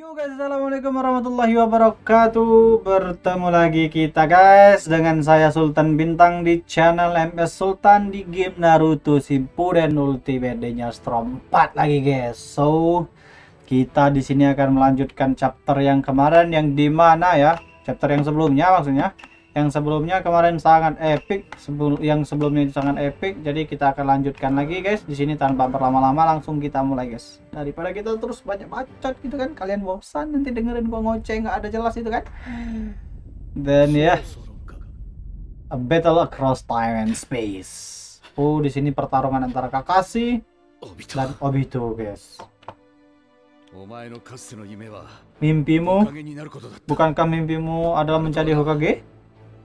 Yo guys, assalamualaikum warahmatullahi wabarakatuh. Bertemu lagi kita guys dengan saya Sultan Bintang di channel MS Sultan di game Naruto Shippuden Ultimate-nya Storm 4 lagi guys. So, kita di sini akan melanjutkan chapter yang kemarin yang di mana ya? Chapter yang sebelumnya maksudnya yang sebelumnya kemarin sangat epic sebelum yang sebelumnya itu sangat epic jadi kita akan lanjutkan lagi guys. Di sini tanpa berlama-lama langsung kita mulai guys. Daripada kita terus banyak bacot gitu kan kalian bosan nanti dengerin gua ngoceh nggak ada jelas itu kan. Dan ya. A battle across time and space. Oh di sini pertarungan antara Kakashi dan Obito guys. Mimpimu? bukankah mimpimu adalah menjadi Hokage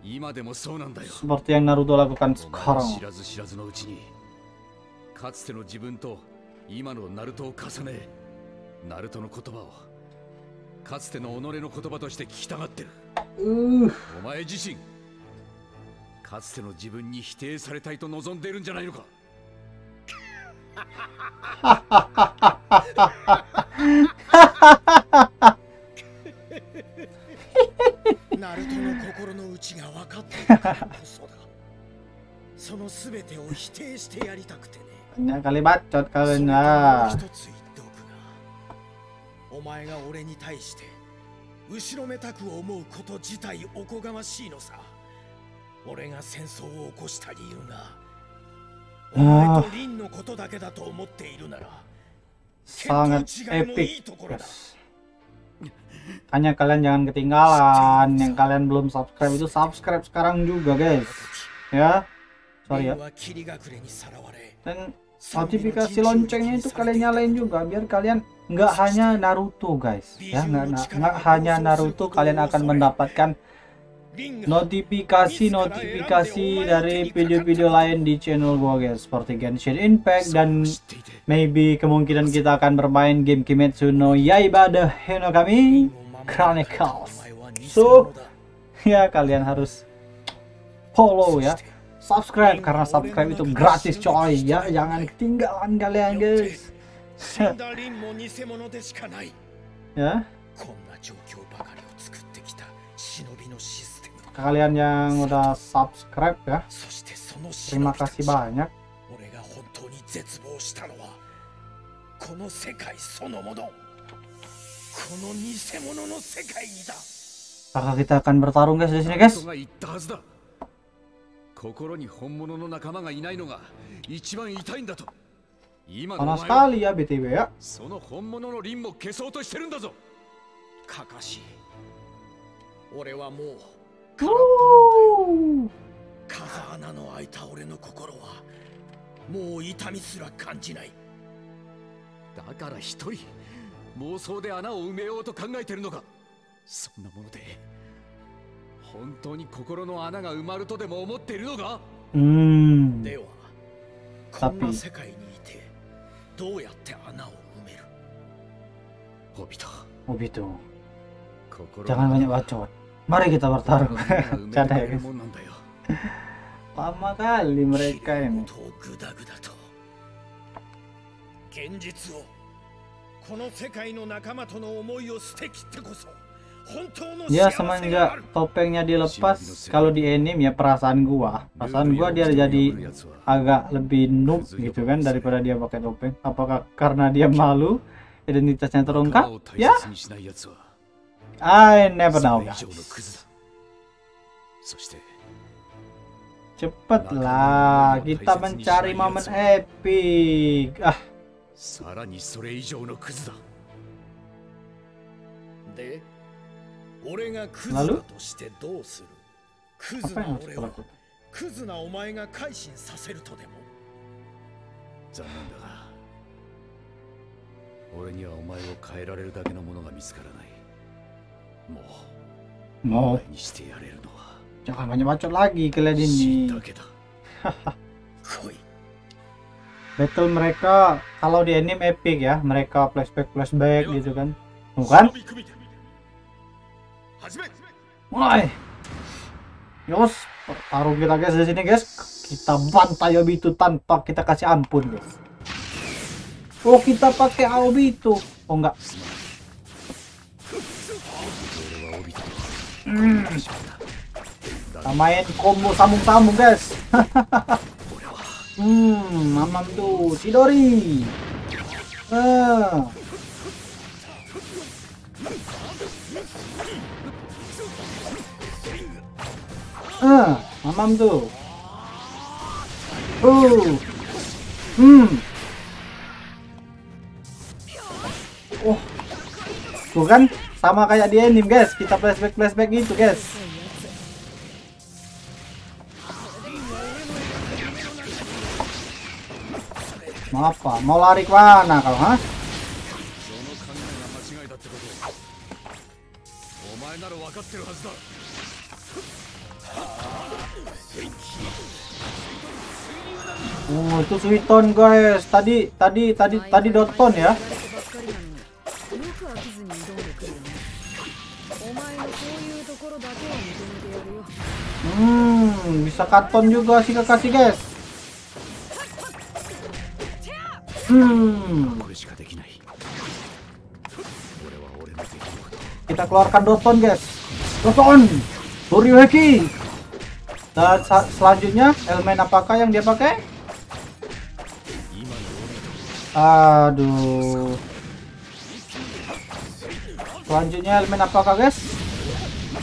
seperti yang Naruto lakukan sekarang 知らず知らずのうちにかつての自分と今のナルトを重ねナルトの言葉をかつての己の言葉として聞きたがってる。uh お前自身かつての自分に否定されたいと望んでいるんじゃないのか ナルトの心の内が分かっているからこそだ。その全てを否定してやりたくてね。ah ともう一つ言っておくがお前が俺に対して後ろめたく思うこと自体おこがましいのさ。俺が戦争を起こした理由がお前とリンのことだけだと思っているなら sangat 見当違いもい epic Hanya kalian jangan ketinggalan. Yang kalian belum subscribe itu subscribe sekarang juga, guys. Ya. Sorry ya. Dan notifikasi loncengnya itu kalian nyalain juga biar kalian nggak hanya Naruto, guys. Ya, nggak nggak hanya Naruto kalian akan mendapatkan notifikasi-notifikasi dari video-video lain di channel gua guys seperti Genshin Impact dan maybe kemungkinan kita akan bermain game Kimetsu no Yaiba The Hinokami Chronicles. So ya kalian harus follow ya. Subscribe karena subscribe itu gratis coy. Ya jangan ketinggalan kalian guys. Ya? こんな状況ばかりを作ってきた忍びのシステム kalian yang udah subscribe ya そしてその terima 忍びた kasih ち banyak 俺が本当に絶望したのはこの世界そのものこの偽物の世界にだ apakah kita akan bertarung guys di sini guys 人が言ったはずだ心に本物の仲間がいないのが一番痛いんだと今のお panas 前は sekali ya BTW ya その本物のリンも消そうとしてるんだぞカカシ俺はもう 空っぽなんだよ Wuh. 風穴の開いた俺の心はもう痛みすら感じない。だから一人妄想で穴を埋めようと考えてるのか。そんなもので本当に心の穴が埋まるとでも思っているのか？hmm ではこんな世界にいてどうやって穴を埋める？ホビト。Obito 心 jangan banyak bacot mari kita bertarung 埋 canda め ya る guys もんなんだよ lama kali mereka ini とグダグダと現実をこの世界の仲間との思いを捨てきってこそ本当の Ya 幸せがある semenjak topengnya dilepas kalau di anime ya perasaan gua perasaan gua dia jadi agak lebih noob gitu kan daripada dia pakai topeng apakah karena dia malu identitasnya terungkap 仲間を大 ya 切にしない奴は I never そ know そして cepatlah kita mencari momen epic. Ah. さらにそれ以上のクズだ。で俺がクズとしてどうする?クズな俺をクズなお前が改心させるとでも?残念だが俺にはお前を変えられるだけのものが見つからない もう mau お前にしてやれるのは jangan banyak bacot lagi kalian 死 ini だけだ来い battle mereka kalau di anime epic ya mereka flashback flashback gitu kan bukan 忍び組み始め mulai Yos, pertarung kita guys di sini guys. Kita bantai Obito tanpa kita kasih ampun guys. Oh kita pakai Obito. Oh enggak. Kita main combo sambung-sambung guys Hmm, mamam tuh Chidori. Ah. Ah, mamam tuh. Uh. Hmm. Oh. Tuh kan sama kayak di anime guys, kita flashback-flashback gitu guys. Maaf apa? Mau lari ke mana kalau ha? Oh, itu Suiton guys. Tadi tadi tadi tadi Doton ya. ばっかりなのによく飽きずに挑んでくるよねお前のそういうところだけは認めてやるよ Hmm, bisa katon juga si Kakashi guys. Hmm, これしかできない俺は俺のできること kita keluarkan Doton guys. Doton, Toryuheki. Dan sa- selanjutnya elemen apakah yang dia pakai? 今の帯と Aduh. selanjutnya elemen apakah guys?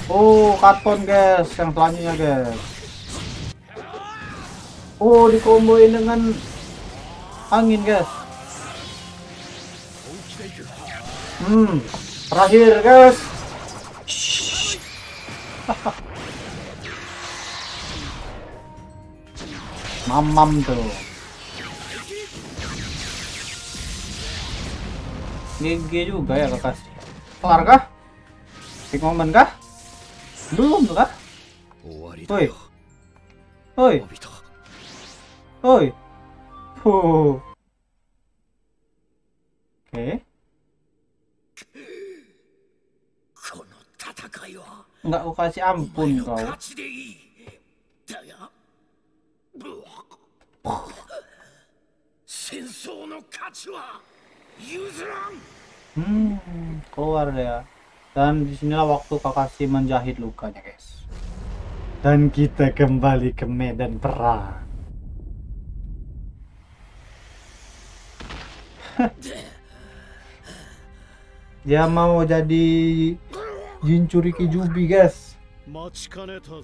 Oh karton guys yang selanjutnya guys. Oh dikomboin dengan angin guys. Hmm terakhir guys. Mamam tuh. GG juga ya kakak Kelar kah? Big moment kah? Belum tuh kah? 終わりだよ Oi, 帯と oi. Huh. Oke. この戦いは Nggak aku kasih ampun お前の kau. 勝ちでいいだがうわ戦争の価値は譲らん Hmm, keluar ya. Dan disinilah waktu Kakashi menjahit lukanya, guys. Dan kita kembali ke medan perang. Dia mau jadi Jinchuriki Jubi, guys. 待ちかねたぞ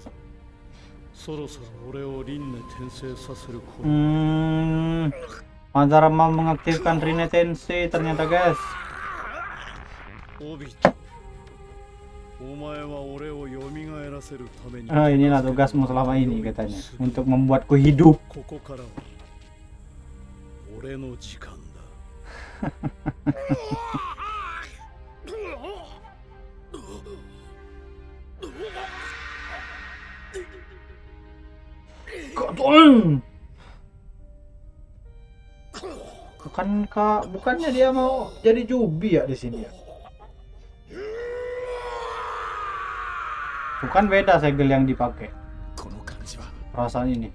そろそろ俺を輪廻転生させる頃 Hmm, Madara mau mengaktifkan Rine Tensei ternyata, guys. Ah, inilah tugasmu selama ini katanya untuk membuatku hidup. Bukan kak, bukannya dia mau jadi jubi ya di sini ya? Bukan beda segel yang dipakai. Perasaan ini.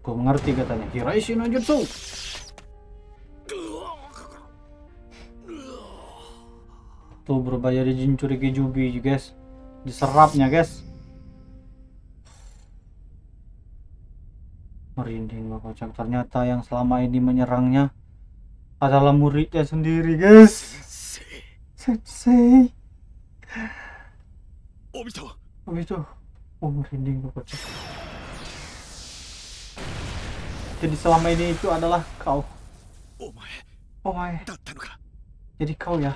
Aku mengerti katanya. Hiraishi no Jutsu. Tuh berbahaya di jincuri kejubi guys. Diserapnya guys. Merinding Bapak Cak. Ternyata yang selama ini menyerangnya adalah muridnya sendiri guys. Sensei. Sensei. Obito. Obito. Oh merinding. Jadi selama ini itu adalah kau. Oh my. Oh my. Jadi kau ya.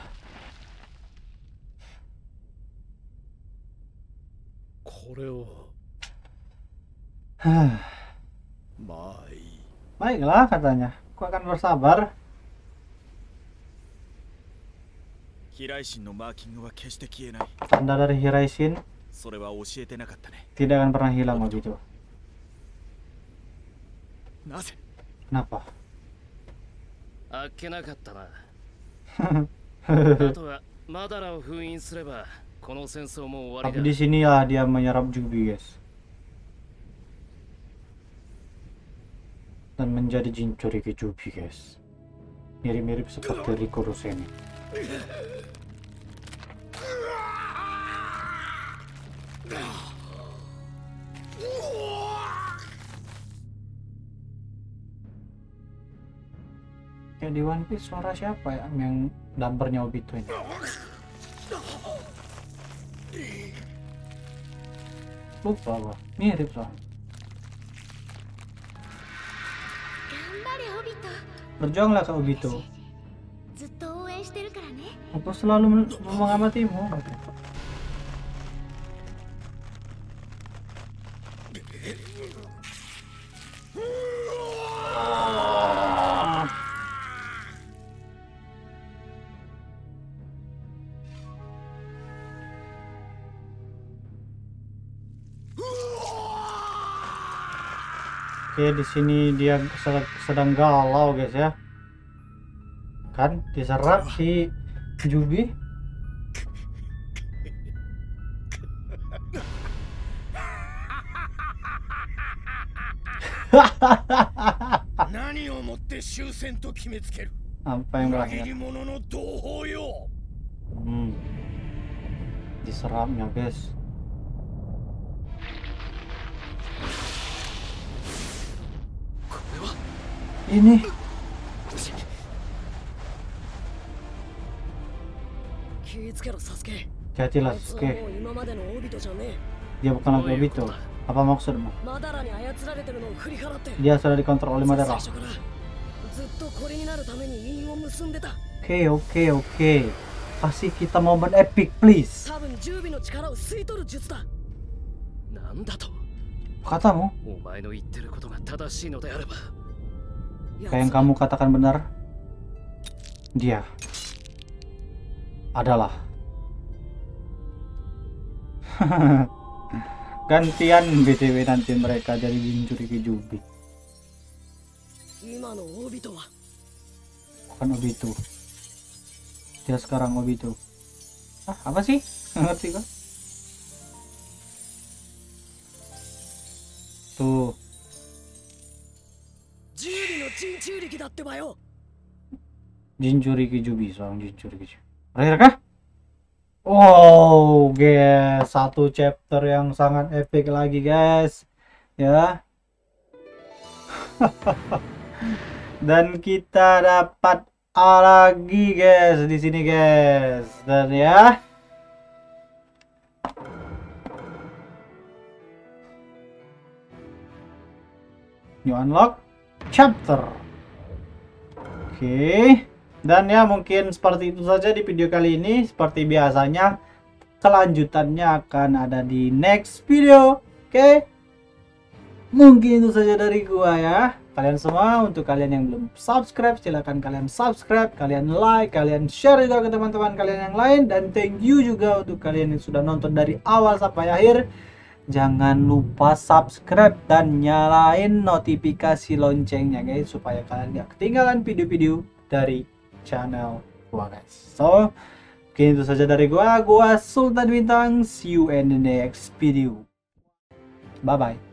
Baiklah katanya. Aku akan bersabar. Tanda dari Hiraishin それは教えてなかったね tidak akan pernah hilang begitu. なぜ Kenapa? あっけなかったなあとはマダラを封印すればこの戦争も終わ Tapi り di だ sinilah dia menyerap Jubi, guys. Dan menjadi Jinchuriki Jubi, guys. Mirip-mirip seperti Riku Ruseni. Kayak di One Piece suara siapa ya yang dampernya Obito ini? Lupa apa? Mirip lah. Berjuanglah kau Obito. Aku selalu mengamatimu. Oke, di sini dia sedang galau, guys ya. Kan diserap si Jubi. Apa yang berakhir? Hmm. Diserapnya, guys. ini. Hati-hatilah Sasuke. Dia bukan lagi Obito. Apa maksudmu? Dia sudah dikontrol oleh Madara. Oke oke oke. Kasih kita momen epic please. Katamu? Kayak yang kamu katakan benar, dia adalah gantian BTW nanti mereka jadi mencuri kejubi. Bukan Obito. Dia sekarang Obito. Ah, apa sih? Ngerti kan? Tuh. Jinjuri keju bi Jinchuriki juga. Terakhir kah? Wow, guys, satu chapter yang sangat epic lagi, guys. Ya. Dan kita dapat A lagi, guys, di sini, guys. Dan ya. New unlock chapter Oke. Dan ya mungkin seperti itu saja di video kali ini. Seperti biasanya kelanjutannya akan ada di next video. Oke. Mungkin itu saja dari gua ya. Kalian semua untuk kalian yang belum subscribe silahkan kalian subscribe, kalian like, kalian share juga ke teman-teman kalian yang lain dan thank you juga untuk kalian yang sudah nonton dari awal sampai akhir. Jangan lupa subscribe dan nyalain notifikasi loncengnya guys supaya kalian gak ketinggalan video-video dari channel gua guys. So, mungkin itu saja dari gua. Gua Sultan Bintang. See you in the next video. Bye bye.